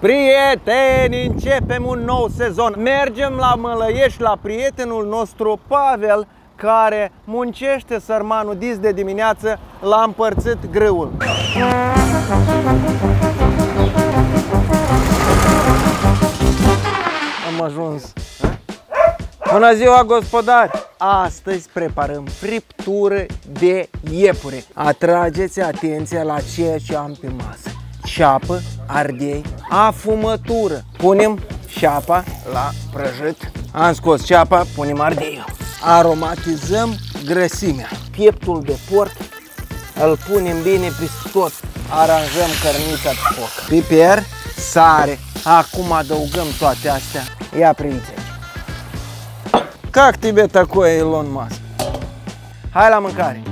Prieteni, începem un nou sezon. Mergem la Mălăiești la prietenul nostru Pavel, care muncește sărmanul dis de dimineață, l-a împărțit grâul. Am ajuns. Bună ziua, gospodari! Astăzi preparăm friptură de iepure. Atrageți atenția la ceea ce am pe masă Ceapă, ardei, afumătură. Punem ceapa la prăjit. Am scos ceapa, punem ardeiul. Aromatizăm grăsimea. Pieptul de porc îl punem bine peste tot. Aranjăm cărnița pe foc. Piper, sare. Acum adăugăm toate astea. Ia priviți Как тебе такое, Илон Маск? Hai la mâncare!